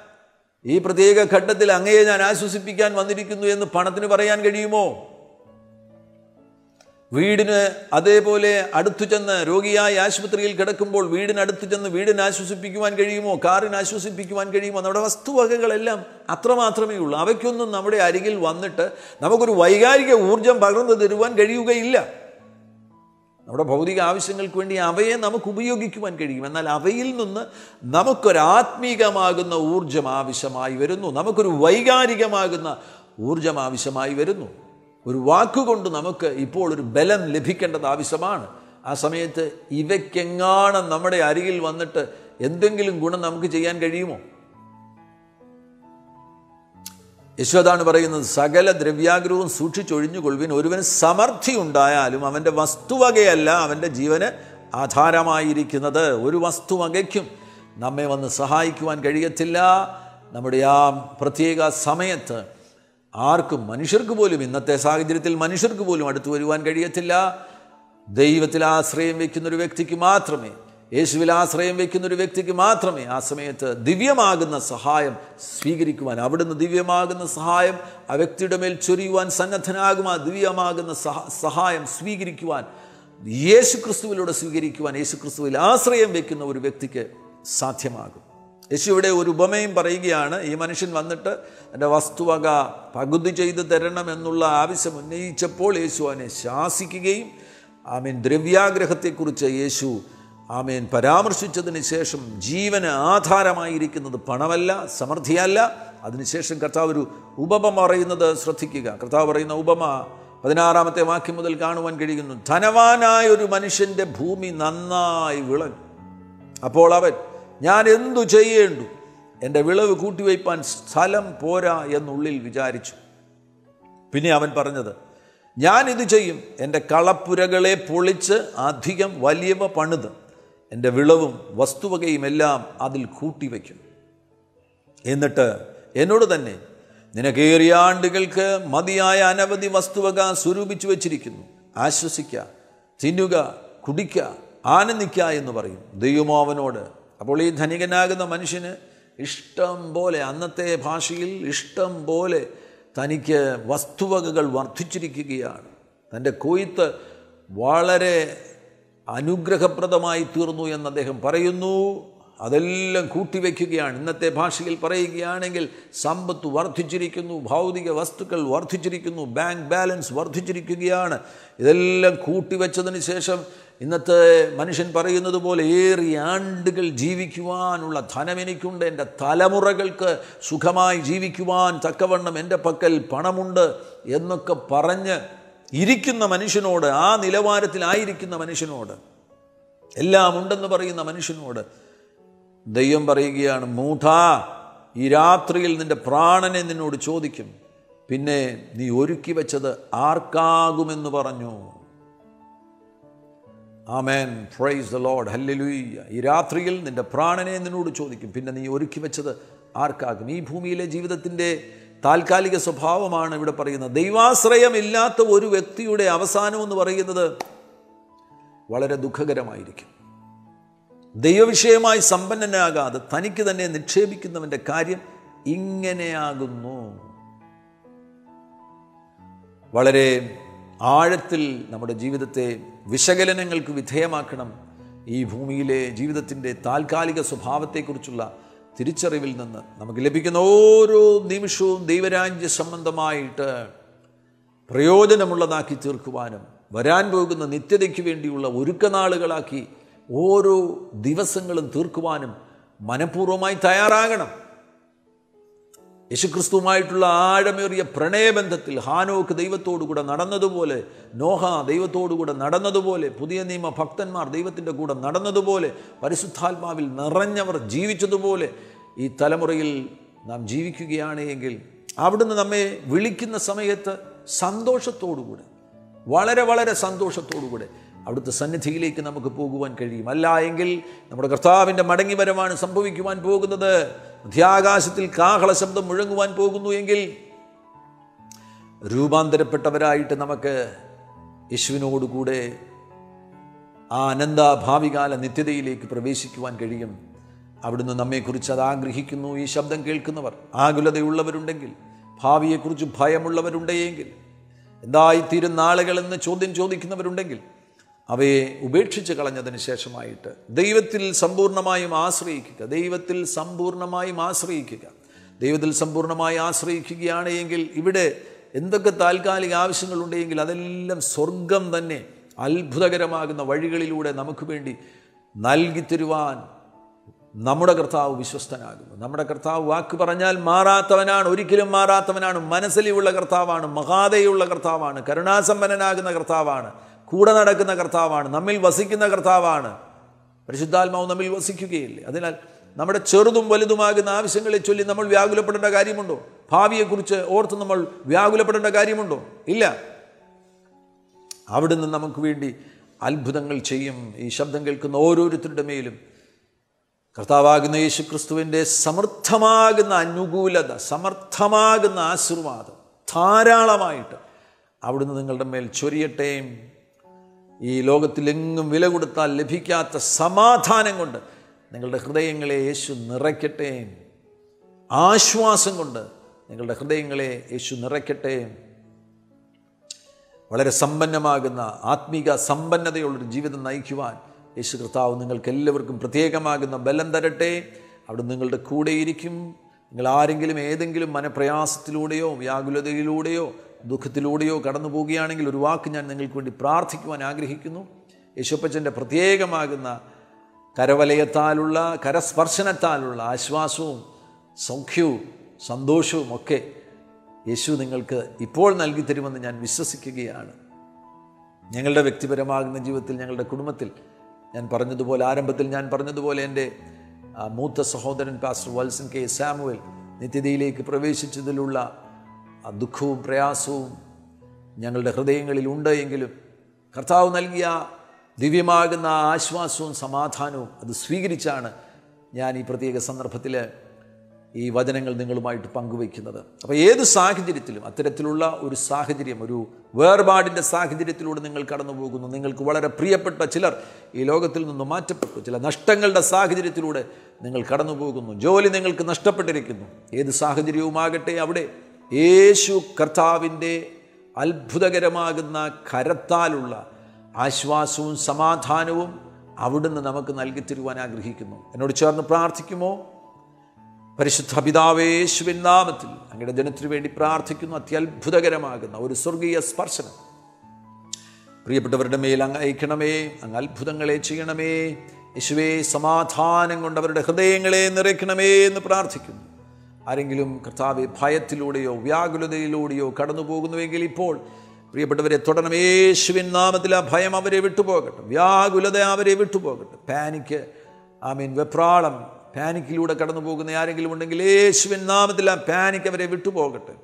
ഈ പ്രത്യേക ഘട്ടത്തിൽ അങ്ങയെ ഞാൻ ആശ്വസിപ്പിക്കാൻ വന്നിരിക്കുന്നു എന്ന് പണത്തിന് പറയാൻ കഴിയുമോ? വീടിന് അതേപോലെ അടുത്തു ചെന്ന് രോഗിയായി ആശുപത്രിയിൽ കിടക്കുമ്പോൾ വീടിനടുത്ത് ചെന്ന് വീടിനെ ആശ്വസിപ്പിക്കുവാൻ കഴിയുമോ? കാറിന് ആശ്വസിപ്പിക്കുവാൻ കഴിയുമോ? നമ്മുടെ വസ്തുവകകളെല്ലാം അത്രമാത്രമേ ഉള്ളൂ. അവയ്ക്കൊന്നും നമ്മുടെ അരികിൽ വന്നിട്ട് നമുക്കൊരു വൈകാരിക ഊർജം പകർന്നു തരുവാൻ കഴിയുകയില്ല. നമ്മുടെ ഭൗതിക ആവശ്യങ്ങൾക്ക് വേണ്ടി അവയെ നമുക്ക് ഉപയോഗിക്കുവാൻ കഴിയും. എന്നാൽ അവയിൽ നിന്ന് നമുക്കൊരാത്മീകമാകുന്ന ഊർജം ആവശ്യമായി വരുന്നു. നമുക്കൊരു വൈകാരികമാകുന്ന ഊർജം ആവശ്യമായി വരുന്നു. ഒരു വാക്കുകൊണ്ട് നമുക്ക് ഇപ്പോൾ ഒരു ബലം ലഭിക്കേണ്ടത് ആവശ്യമാണ്. ആ സമയത്ത് ഇവയ്ക്കെങ്ങാണ് നമ്മുടെ അരികിൽ വന്നിട്ട് എന്തെങ്കിലും ഗുണം നമുക്ക് ചെയ്യാൻ കഴിയുമോ? യശോദാണ് പറയുന്നത് സകല ദ്രവ്യാഗ്രഹവും സൂക്ഷിച്ചൊഴിഞ്ഞുകൊള്ളുവിൻ ഒരുവന് സമർത്ഥി ഉണ്ടായാലും അവന്റെ വസ്തുവകയല്ല അവന്റെ ജീവന് ആധാരമായിരിക്കുന്നത്. ഒരു വസ്തുവകയ്ക്കും നമ്മെ വന്ന് സഹായിക്കുവാൻ കഴിയത്തില്ല. നമ്മുടെ ആ പ്രത്യേക സമയത്ത് ആർക്കും മനുഷ്യർക്ക് പോലും ഇന്നത്തെ സാഹചര്യത്തിൽ മനുഷ്യർക്ക് പോലും അടുത്തു വരുവാൻ കഴിയത്തില്ല. ദൈവത്തിൽ ആശ്രയം വയ്ക്കുന്നൊരു വ്യക്തിക്ക് മാത്രമേ യേശുവിൽ ആശ്രയം വയ്ക്കുന്ന ഒരു വ്യക്തിക്ക് മാത്രമേ ആ സമയത്ത് ദിവ്യമാകുന്ന സഹായം സ്വീകരിക്കുവാൻ അവിടുന്ന് ദിവ്യമാകുന്ന സഹായം ആ വ്യക്തിയുടെ മേൽ ചൊരിയുവാൻ സന്നദ്ധനാകും ദിവ്യമാകുന്ന സഹ സഹായം സ്വീകരിക്കുവാൻ യേശു ക്രിസ്തുവിലൂടെ സ്വീകരിക്കുവാൻ യേശു ക്രിസ്തുവിൽ ആശ്രയം വയ്ക്കുന്ന ഒരു വ്യക്തിക്ക് സാധ്യമാകും. യേശു ഇവിടെ ഒരു ഉപമയും പറയുകയാണ് ഈ മനുഷ്യൻ വന്നിട്ട് എന്റെ വസ്തുവക പകുതി ചെയ്ത് തരണം എന്നുള്ള ആവശ്യം ഉന്നയിച്ചപ്പോൾ യേശു അവനെ ശാസിക്കുകയും ആമീൻ ദ്രവ്യാഗ്രഹത്തെക്കുറിച്ച് യേശു ആമേൻ. പരാമർശിച്ചതിന് ശേഷം ജീവന് ആധാരമായിരിക്കുന്നത് പണമല്ല സമൃദ്ധിയല്ല. അതിനുശേഷം കർത്താവ് ഒരു ഉപമ പറയുന്നത് ശ്രദ്ധിക്കുക. കർത്താവ് പറയുന്ന ഉപമ പതിനാറാമത്തെ വാക്യം മുതൽ കാണുവാൻ കഴിയുന്നു. ധനവാനായ ഒരു മനുഷ്യന്റെ ഭൂമി നന്നായി വിളഞ്ഞു. അപ്പോൾ അവൻ ഞാൻ എന്തു ചെയ്യേണ്ടു? എന്റെ വിളവ് കൂട്ടിവയ്പാൻ സ്ഥലം പോരാ എന്നുള്ളിൽ വിചാരിച്ചു. പിന്നെ അവൻ പറഞ്ഞത് ഞാൻ ഇത് ചെയ്യും. എന്റെ കളപ്പുരകളെ പൊളിച്ച് അധികം വലിയവ പണിത്. എന്റെ വിളവും വസ്തുവകയും എല്ലാം അതിൽ കൂട്ടിവയ്ക്കും എന്നിട്ട് എന്നോട് തന്നെ നിനക്കേറിയ ആണ്ടുകൾക്ക് മതിയായ അനവധി വസ്തുവക സ്വരൂപിച്ചു വച്ചിരിക്കുന്നു. ആശ്വസിക്ക തിന്നുക കുടിക്ക ആനന്ദിക്ക എന്ന് പറയും. ദൈവമാവനോട് അപ്പോൾ ഈ ധനികനാകുന്ന മനുഷ്യന് ഇഷ്ടം പോലെ അന്നത്തെ ഭാഷയിൽ ഇഷ്ടം പോലെ തനിക്ക് വസ്തുവകകൾ വർദ്ധിച്ചിരിക്കുകയാണ്. തന്റെ കൊയ്ത്ത് വളരെ അനുഗ്രഹപ്രദമായി തീർന്നു എന്ന് അദ്ദേഹം പറയുന്നു. അതെല്ലാം കൂട്ടിവെക്കുകയാണ് ഇന്നത്തെ ഭാഷയിൽ പറയുകയാണെങ്കിൽ സമ്പത്ത് വർദ്ധിച്ചിരിക്കുന്നു ഭൗതിക വസ്തുക്കൾ വർദ്ധിച്ചിരിക്കുന്നു ബാങ്ക് ബാലൻസ് വർദ്ധിച്ചിരിക്കുകയാണ്. ഇതെല്ലാം കൂട്ടിവെച്ചതിന് ശേഷം ഇന്നത്തെ മനുഷ്യൻ പറയുന്നത് പോലെ ഏറെ ആണ്ടുകൾ ജീവിക്കുവാനുള്ള ധനം എനിക്കുണ്ട്. എന്റെ തലമുറകൾക്ക് സുഖമായി ജീവിക്കുവാൻ തക്കവണ്ണം എന്റെ പക്കൽ പണമുണ്ട് എന്നൊക്കെ പറഞ്ഞ് ഇരിക്കുന്ന മനുഷ്യനോട് ആ നിലവാരത്തിലായിരിക്കുന്ന മനുഷ്യനോട് എല്ലാം ഉണ്ടെന്ന് പറയുന്ന മനുഷ്യനോട് ദൈവം പറയുകയാണ് മൂഢ ഈ രാത്രിയിൽ നിന്റെ പ്രാണനെ നിന്നോട് ചോദിക്കും. പിന്നെ നീ ഒരുക്കി വെച്ചത് ആർക്കാകുമെന്ന് പറഞ്ഞു. Amen. Praise the lord hallelujah ഈ രാത്രിയിൽ നിന്റെ പ്രാണനെ നിന്നോട് ചോദിക്കും. പിന്നെ നീ ഒരുക്കി വെച്ചത് ആർക്കാകും? ഈ ഭൂമിയിലെ ജീവിതത്തിന്റെ താൽക്കാലിക സ്വഭാവമാണ് ഇവിടെ പറയുന്നത്. ദൈവാശ്രയമില്ലാത്ത ഒരു വ്യക്തിയുടെ അവസാനം എന്ന് പറയുന്നത് വളരെ ദുഃഖകരമായിരിക്കും. ദൈവവിഷയമായി സമ്പന്നനാകാതെ തനിക്ക് തന്നെ നിക്ഷേപിക്കുന്നവന്റെ കാര്യം ഇങ്ങനെയാകുന്നു. വളരെ ആഴത്തിൽ നമ്മുടെ ജീവിതത്തെ വിശകലനങ്ങൾക്ക് വിധേയമാക്കണം. ഈ ഭൂമിയിലെ ജീവിതത്തിന്റെ താൽക്കാലിക സ്വഭാവത്തെക്കുറിച്ചുള്ള തിരിച്ചറിവിൽ നിന്ന് നമുക്ക് ലഭിക്കുന്ന ഓരോ നിമിഷവും ദൈവരാജ്യ സംബന്ധമായിട്ട് പ്രയോജനമുള്ളതാക്കി തീർക്കുവാനും വരാൻ പോകുന്ന നിത്യതയ്ക്ക് വേണ്ടിയുള്ള ഒരുക്കനാളുകളാക്കി ഓരോ ദിവസങ്ങളും തീർക്കുവാനും മനഃപൂർവമായി തയ്യാറാകണം. യേശുക്രിസ്തുവുമായിട്ടുള്ള ആഴമേറിയ പ്രണയബന്ധത്തിൽ ഹാനോക്ക് ദൈവത്തോടുകൂടെ നടന്നതുപോലെ നോഹ ദൈവത്തോടുകൂടെ നടന്നതുപോലെ പുതിയ നിയമ ഭക്തന്മാർ ദൈവത്തിന്റെ കൂടെ നടന്നതുപോലെ പരിശുദ്ധാത്മാവിൽ നിറഞ്ഞവർ ജീവിച്ചതുപോലെ ഈ തലമുറയിൽ നാം ജീവിക്കുകയാണ് എങ്കിൽ അവിടുന്ന് നമ്മെ വിളിക്കുന്ന സമയത്ത് സന്തോഷത്തോടുകൂടെ വളരെ വളരെ സന്തോഷത്തോടുകൂടെ അവിടുത്തെ സന്നിധിയിലേക്ക് നമുക്ക് പോകുവാൻ കഴിയും. അല്ല എങ്കിൽ നമ്മുടെ കർത്താവിന്റെ മടങ്ങിവരവാണ് സംഭവിക്കുവാൻ പോകുന്നത്. മധ്യാകാശത്തിൽ കാഹള ശബ്ദം മുഴങ്ങുവാൻ പോകുന്നു എങ്കിൽ രൂപാന്തരപ്പെട്ടവരായിട്ട് നമുക്ക് യേശുവിനോടുകൂടെ ആ അനന്ത ഭാവികാല നിത്യതയിലേക്ക് പ്രവേശിക്കുവാൻ കഴിയും. അവിടുന്ന് നമ്മെക്കുറിച്ച് അത് ആഗ്രഹിക്കുന്നു. ഈ ശബ്ദം കേൾക്കുന്നവർ ആകുലതയുള്ളവരുണ്ടെങ്കിൽ ഭാവിയെക്കുറിച്ച് ഭയമുള്ളവരുണ്ടെങ്കിൽ എന്തായിത്തീരും നാളുകളെന്ന് ചോദ്യം ചോദിക്കുന്നവരുണ്ടെങ്കിൽ അവയെ ഉപേക്ഷിച്ച് കളഞ്ഞതിന് ശേഷമായിട്ട് ദൈവത്തിൽ സമ്പൂർണമായും ആശ്രയിക്കുക ദൈവത്തിൽ സമ്പൂർണമായും ആശ്രയിക്കുക. ദൈവത്തിൽ സമ്പൂർണമായി ആശ്രയിക്കുകയാണ് എങ്കിൽ ഇവിടെ എന്തൊക്കെ താൽക്കാലിക ആവശ്യങ്ങളുണ്ടെങ്കിൽ അതെല്ലാം സ്വർഗം തന്നെ അത്ഭുതകരമാകുന്ന വഴികളിലൂടെ നമുക്ക് വേണ്ടി നൽകി തരുവാൻ നമ്മുടെ കർത്താവ് വിശ്വസ്തനാകുന്നു. നമ്മുടെ കർത്താവ് വാക്ക് പറഞ്ഞാൽ മാറാത്തവനാണ് ഒരിക്കലും മാറാത്തവനാണ്. മനസ്സിലുള്ള കർത്താവാണ് മഹാതയുള്ള കർത്താവാണ് കരുണാസമ്പന്നനാകുന്ന കർത്താവാണ്. കൂടെ നടക്കുന്ന കർത്താവാണ് നമ്മിൽ വസിക്കുന്ന കർത്താവാണ്. പരിശുദ്ധാത്മാവ് നമ്മിൽ വസിക്കുകയില്ലേ? അതിനാൽ നമ്മുടെ ചെറുതും വലുതുമാകുന്ന ആവശ്യങ്ങളെ ചൊല്ലി നമ്മൾ വ്യാകുലപ്പെടേണ്ട കാര്യമുണ്ടോ? ഭാവിയെക്കുറിച്ച് ഓർത്ത് നമ്മൾ വ്യാകുലപ്പെടേണ്ട കാര്യമുണ്ടോ? ഇല്ല. അവിടുന്ന് നമുക്ക് വേണ്ടി അത്ഭുതങ്ങൾ ചെയ്യും. ഈ ശബ്ദം കേൾക്കുന്ന ഓരോരുത്തരുടെ മേലും കർത്താവാകുന്ന യേശു ക്രിസ്തുവിന്റെ സമർത്ഥമാകുന്ന അനുകൂലത സമർത്ഥമാകുന്ന ആശീർവാദം ധാരാളമായിട്ട് അവിടുന്ന് നിങ്ങളുടെ മേൽ ചൊരിയട്ടെ. ഈ ലോകത്തിലെങ്ങും വില കൊടുത്താൽ ലഭിക്കാത്ത സമാധാനം കൊണ്ട് നിങ്ങളുടെ ഹൃദയങ്ങളെ യേശു നിറയ്ക്കട്ടെ. ആശ്വാസം കൊണ്ട് നിങ്ങളുടെ ഹൃദയങ്ങളെ യേശു നിറയ്ക്കട്ടെ. വളരെ സമ്പന്നമാകുന്ന ആത്മീക സമ്പന്നതയുള്ളൊരു ജീവിതം നയിക്കുവാൻ യേശു കർത്താവ് നിങ്ങൾക്ക് എല്ലാവർക്കും പ്രത്യേകമാകുന്ന ബലം തരട്ടെ. അവിടെ നിങ്ങളുടെ കൂടെയിരിക്കും നിങ്ങൾ ആരെങ്കിലും ഏതെങ്കിലും മനപ്രയാസത്തിലൂടെയോ വ്യാകുലതയിലൂടെയോ ദുഃഖത്തിലൂടെയോ കടന്നു പോവുകയാണെങ്കിൽ ഒരു വാക്ക് ഞാൻ നിങ്ങൾക്ക് വേണ്ടി പ്രാർത്ഥിക്കുവാൻ ആഗ്രഹിക്കുന്നു. യേശുപ്പച്ചന്റെ പ്രത്യേകമാകുന്ന കരവലയത്താലുള്ള കരസ്പർശനത്താലുള്ള ആശ്വാസവും സൗഖ്യവും സന്തോഷവും ഒക്കെ യേശു നിങ്ങൾക്ക് ഇപ്പോൾ നൽകി തരുമെന്ന് ഞാൻ വിശ്വസിക്കുകയാണ്. ഞങ്ങളുടെ വ്യക്തിപരമാകുന്ന ജീവിതത്തിൽ ഞങ്ങളുടെ കുടുംബത്തിൽ ഞാൻ പറഞ്ഞതുപോലെ ആരംഭത്തിൽ ഞാൻ പറഞ്ഞതുപോലെ എന്റെ മൂത്ത സഹോദരൻ പാസ്റ്റർ വത്സൻ കെ. സാമുവൽ നിത്യതയിലേക്ക് പ്രവേശിച്ചതിലുള്ള ആ ദുഃഖവും പ്രയാസവും ഞങ്ങളുടെ ഹൃദയങ്ങളിൽ ഉണ്ട് എങ്കിലും കർത്താവ് നൽകിയ ദിവ്യമാകുന്ന ആശ്വാസവും സമാധാനവും അത് സ്വീകരിച്ചാണ് ഞാൻ ഈ പ്രത്യേക സന്ദർഭത്തിൽ ഈ വചനങ്ങൾ നിങ്ങളുമായിട്ട് പങ്കുവയ്ക്കുന്നത്. അപ്പോൾ ഏത് സാഹചര്യത്തിലും അത്തരത്തിലുള്ള ഒരു സാഹചര്യം ഒരു വേർപാടിന്റെ സാഹചര്യത്തിലൂടെ നിങ്ങൾ കടന്നു പോകുന്നു നിങ്ങൾക്ക് വളരെ പ്രിയപ്പെട്ട ചിലർ ഈ ലോകത്തിൽ നിന്ന് മാറ്റപ്പെട്ടു. ചില നഷ്ടങ്ങളുടെ സാഹചര്യത്തിലൂടെ നിങ്ങൾ കടന്നു പോകുന്നു ജോലി നിങ്ങൾക്ക് നഷ്ടപ്പെട്ടിരിക്കുന്നു. ഏത് സാഹചര്യവുമാകട്ടെ അവിടെ യേശു കർത്താവിന്റെ അത്ഭുതകരമാകുന്ന കരത്താലുള്ള ആശ്വാസവും സമാധാനവും അവിടുന്ന് നമുക്ക് നൽകി തരുവാൻ ആഗ്രഹിക്കുന്നു. എന്നോട് ചേർന്ന് പ്രാർത്ഥിക്കുമോ? പരിശുദ്ധ പിതാവേശുവിൻ നാമത്തിൽ അങ്ങയുടെ ജനത്തിനു വേണ്ടി പ്രാർത്ഥിക്കുന്നു. അത്യത്ഭുതകരമാകുന്ന ഒരു സ്വർഗീയ സ്പർശനം. പ്രിയപ്പെട്ടവരുടെ മേൽ അങ്ങ് അയക്കണമേ അങ്ങ് അത്ഭുതങ്ങളെ ചെയ്യണമേ. യേശുവേ സമാധാനം കൊണ്ട് അവരുടെ ഹൃദയങ്ങളെ നിറയ്ക്കണമേ എന്ന് പ്രാർത്ഥിക്കുന്നു. ആരെങ്കിലും കർത്താവ് ഭയത്തിലൂടെയോ വ്യാകുലതയിലൂടെയോ കടന്നു പോകുന്നുവെങ്കിൽ ഇപ്പോൾ പ്രിയപ്പെട്ടവരെ തുടരണം യേശുവിൻ നാമത്തിൽ ആ ഭയം അവരെ വിട്ടുപോകട്ടെ. വ്യാകുലത അവരെ വിട്ടുപോകട്ടെ. പാനിക്ക് ഐ മീൻ വെപ്രാളം പാനിക്കിലൂടെ കടന്നു പോകുന്ന ആരെങ്കിലും ഉണ്ടെങ്കിൽ യേശുവിൻ നാമത്തിൽ ആ പാനിക്ക് അവരെ വിട്ടുപോകട്ടെ.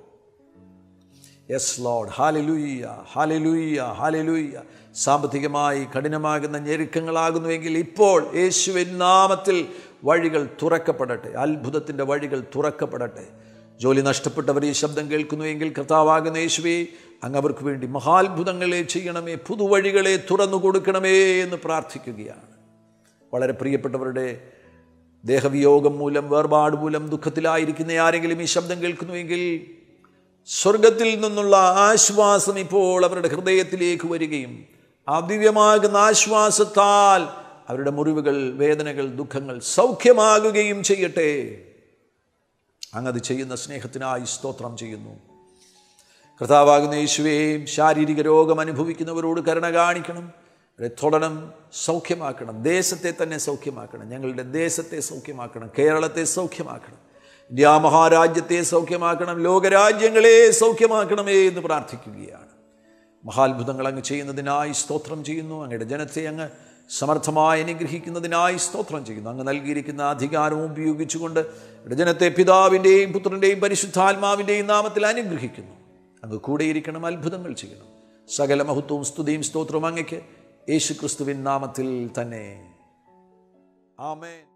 യെസ് ലോഡ് ഹാലലുയ്യ ഹാലലുയ്യ ഹാലലുയ്യ സാമ്പത്തികമായി കഠിനമാകുന്ന ഞെരുക്കങ്ങളാകുന്നുവെങ്കിൽ ഇപ്പോൾ യേശുവിൻ നാമത്തിൽ വഴികൾ തുറക്കപ്പെടട്ടെ. അത്ഭുതത്തിന്റെ വഴികൾ തുറക്കപ്പെടട്ടെ. ജോലി നഷ്ടപ്പെട്ടവർ ഈ ശബ്ദം കേൾക്കുന്നുവെങ്കിൽ കർത്താവാകുന്ന യേശുവേ അങ്ങ് അവർക്ക് വേണ്ടി മഹാത്ഭുതങ്ങളെ ചെയ്യണമേ പുതുവഴികളെ തുറന്നു കൊടുക്കണമേ എന്ന് പ്രാർത്ഥിക്കുകയാണ്. വളരെ പ്രിയപ്പെട്ടവരുടെ ദേഹവിയോഗം മൂലം വേർപാട് മൂലം ദുഃഖത്തിലായിരിക്കുന്ന ആരെങ്കിലും ഈ ശബ്ദം കേൾക്കുന്നുവെങ്കിൽ സ്വർഗത്തിൽ നിന്നുള്ള ആശ്വാസം ഇപ്പോൾ അവരുടെ ഹൃദയത്തിലേക്ക് വരികയും അദിവ്യമാകുന്ന ദിവ്യമാകുന്ന ആശ്വാസത്താൽ അവരുടെ മുറിവുകൾ വേദനകൾ ദുഃഖങ്ങൾ സൗഖ്യമാകുകയും ചെയ്യട്ടെ. അങ്ങത് ചെയ്യുന്ന സ്നേഹത്തിനായി സ്തോത്രം ചെയ്യുന്നു. കർത്താവാകുന്ന യേശുവേയും ശാരീരിക രോഗം അനുഭവിക്കുന്നവരോട് കരുണ കാണിക്കണം. അവരെ തൊടണം സൗഖ്യമാക്കണം. ദേശത്തെ തന്നെ സൗഖ്യമാക്കണം. ഞങ്ങളുടെ ദേശത്തെ സൗഖ്യമാക്കണം. കേരളത്തെ സൗഖ്യമാക്കണം. ഇന്ത്യ മഹാരാജ്യത്തെ സൗഖ്യമാക്കണം. ലോകരാജ്യങ്ങളെ സൗഖ്യമാക്കണമേ എന്ന് പ്രാർത്ഥിക്കുകയാണ്. മഹാത്ഭുതങ്ങൾ അങ്ങ് ചെയ്യുന്നതിനായി സ്തോത്രം ചെയ്യുന്നു. അങ്ങയുടെ ജനത്തെ അങ്ങ് സമർത്ഥമായി അനുഗ്രഹിക്കുന്നതിനായി സ്തോത്രം ചെയ്യുന്നു. അങ്ങ് നൽകിയിരിക്കുന്ന അധികാരവും ഉപയോഗിച്ചുകൊണ്ട് ജനത്തെ പിതാവിന്റെയും പുത്രന്റെയും പരിശുദ്ധാത്മാവിന്റെയും നാമത്തിൽ അനുഗ്രഹിക്കുന്നു. അങ്ങ് കൂടെയിരിക്കണം അത്ഭുതങ്ങൾ ചെയ്യണം സകല മഹത്വവും സ്തുതിയും സ്തോത്രവും അങ്ങയ്ക്ക്. യേശു ക്രിസ്തുവിൻ നാമത്തിൽ തന്നെ. ആമേൻ.